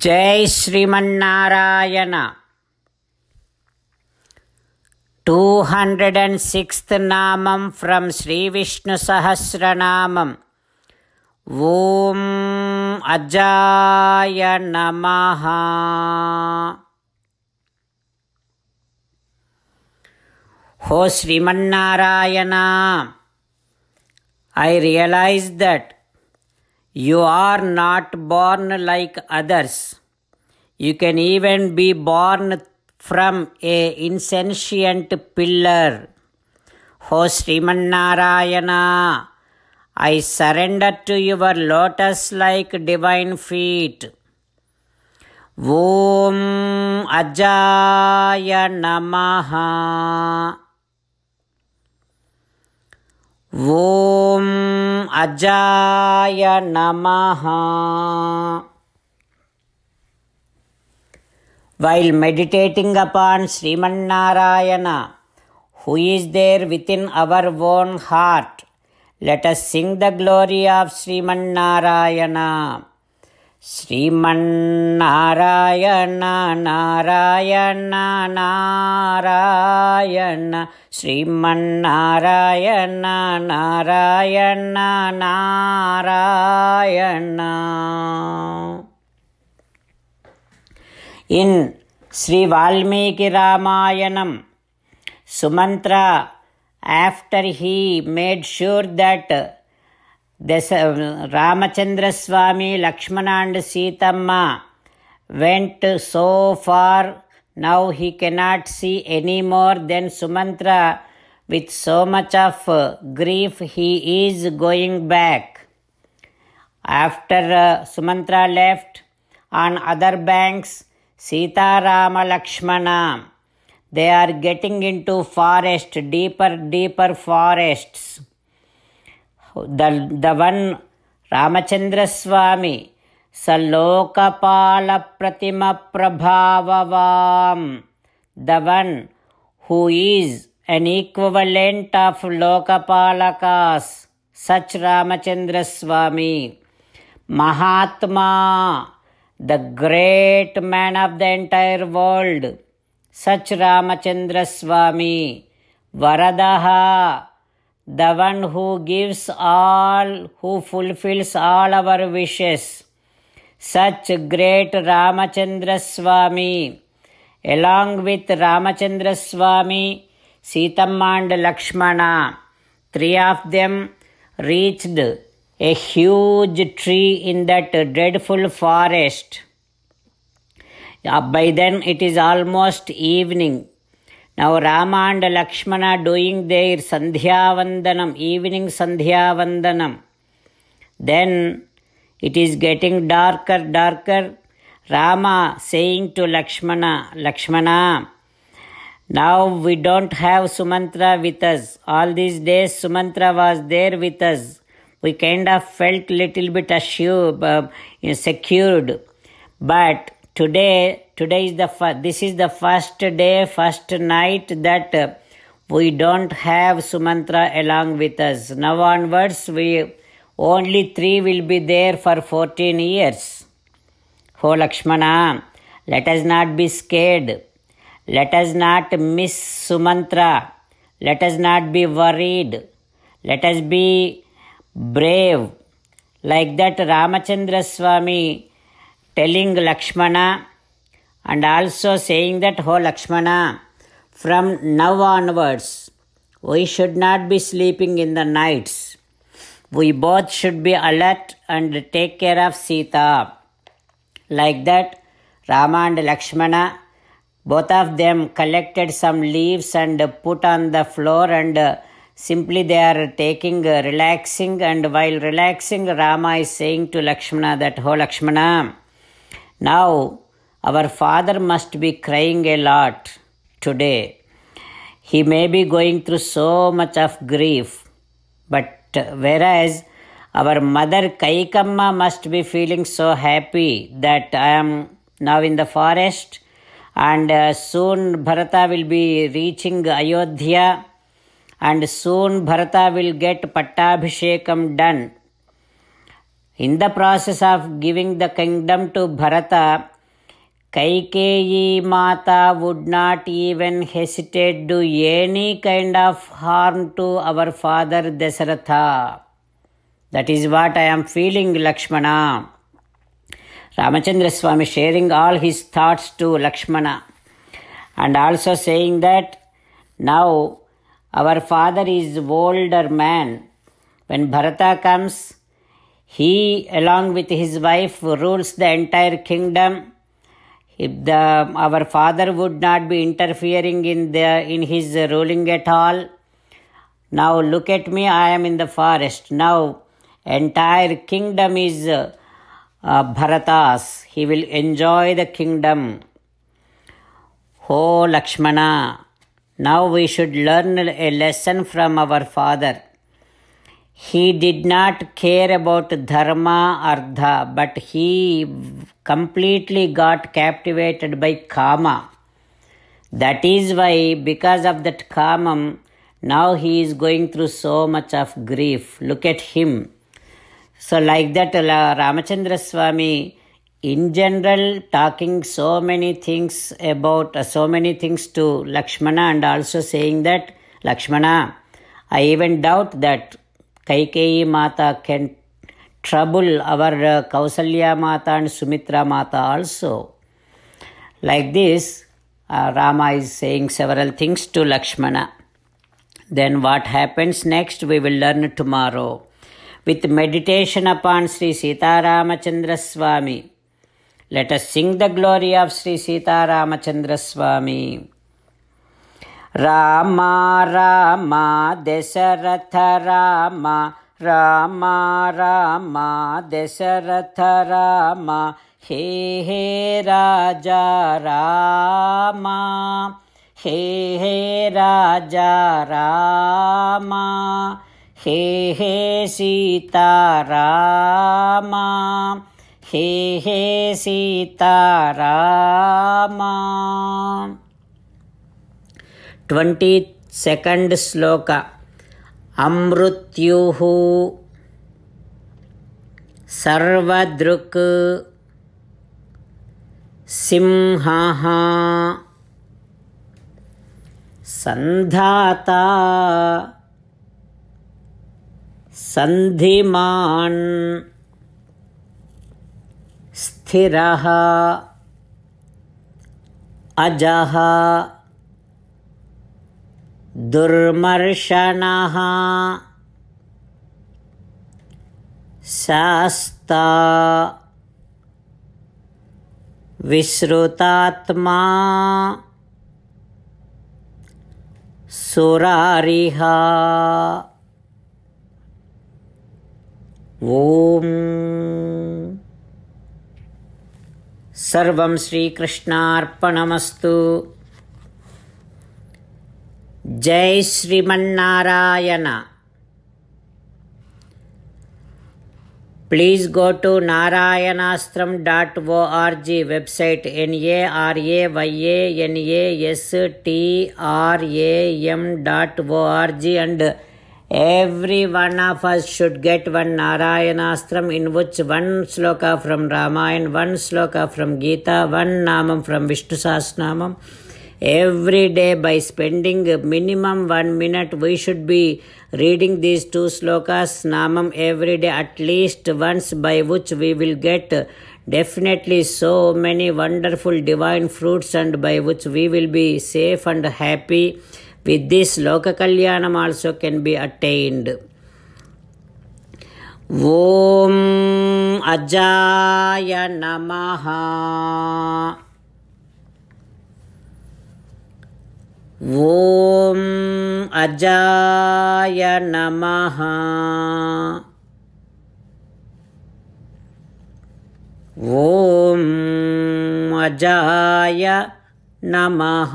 జై Sriman Narayana two hundred and sixth namam from Shri Vishnu Sahasranamam Om Ajaya namaha Sriman Narayana I realize that you are not born like others. You can even be born from a insentient pillar. O Srimanarayana, I surrender to your lotus like divine feet. Om Ajaya Namaha. Om अजाय नमः While meditating upon Sriman Narayana, who is there within our own heart, let us sing the glory of Sriman Narayana. Sriman Narayana Narayana Narayana Sriman Narayana Narayana Narayana in Shri Valmiki Ramayanam Sumantra, after he made sure that this uh, Ramachandra Swami, Lakshmana and Sitamma went so far, now he cannot see any more than Sumantra. With so much of grief, he is going back. After uh, Sumantra left, on other banks, Sita Rama Lakshmana, they are getting into forest, deeper, deeper forests. The one Ramachandra Swami Salokapala Pratima Prabhavavam the one who is an equivalent of Lokapalakas such Ramachandra Swami Mahatma the great man of the entire world such Ramachandra Swami Varadaha the one who gives all, who fulfills all our wishes. Such great Ramachandra Swami, along with Ramachandra Swami, Sitamma and Lakshmana, three of them reached a huge tree in that dreadful forest. Uh, by then it is almost evening. Now Rama and Lakshmana doing their Sandhyavandanam, evening Sandhyavandanam. Then it is getting darker, darker. Rama saying to Lakshmana, Lakshmana, now we don't have Sumantra with us. All these days Sumantra was there with us. We kind of felt little bit assured, uh, secured. But today today is the fir- this is the first day first night that uh, we don't have sumantra along with us. Now onwards we only three will be there for 14 years. Oh lakshmana let us not be scared. Let us not miss sumantra. Let us not be worried. Let us be brave. Like that ramachandra swami telling Lakshmana and also saying that, Oh Lakshmana, from now onwards, we should not be sleeping in the nights. We both should be alert and take care of Sita. Like that, Rama and Lakshmana, both of them collected some leaves and put on the floor and uh, simply they are taking uh, relaxing and while relaxing rama is saying to lakshmana that oh lakshmana now, our father must be crying a lot today. He may be going through so much of grief, but whereas our mother Kaikamma must be feeling so happy that I am now in the forest and uh, soon Bharata will be reaching Ayodhya and soon Bharata will get Pattabhishekam done. In the process of giving the kingdom to Bharata, Kaikeyi Mata would not even hesitate to do any kind of harm to our father Dasaratha. That is what I am feeling, Lakshmana. Ramachandra Swami sharing all his thoughts to Lakshmana and also saying that now our father is older man. When Bharata comes, he along with his wife rules the entire kingdom. If the our father would not be interfering in the in his ruling at all. Now look at me, I am in the forest. Now entire kingdom is uh, Bharatas. He will enjoy the kingdom. Oh Lakshmana, now we should learn a lesson from our father. He did not care about dharma artha, but he completely got captivated by kama. That is why, because of that kamam, now he is going through so much of grief. Look at him. So, like that, Ramachandra Swami, in general, talking so many things about uh, so many things to Lakshmana, and also saying that Lakshmana, I even doubt that Kaikeyi Mata can trouble our Kausalya Mata and Sumitra Mata also like this Rama is saying several things to Lakshmana then what happens next we will learn tomorrow with meditation upon Shri Sitaramachandra Swami let us sing the glory of Shri Sitaramachandra Swami Rama Rama, Dasharatha, Rama Rama Rama, Dasharatha, Rama, हे हे, राजा, रामा, हे हे, राजा, रामा, हे हे, सीता, रामा, हे हे, Sita, Rama. Twenty second shloka अमृत्युः सर्वदृक् सिंहः सन्धाता सन्धिमान् स्थिरः अजः दुर्मर्शनः शास्ता विश्रुतात्मा सुरारिः ॐ सर्वं श्रीकृष्णार्पणमस्तु। జై Sriman Narayana. Please go to Narayanastram dot ORG website. NARAYANASTRAM dot ORG and every one of us should get one Narayanastram in which one shloka from Ramayan one shloka from Gita one namam from Vishnu Sahasranamam Every day by spending minimum one minute, we should be reading these two slokas, namam every day at least once by which we will get definitely so many wonderful divine fruits and by which we will be safe and happy with this loka kalyanam also can be attained. Ajaya namaha ॐ अजाय नमः। ॐ अजाय नमः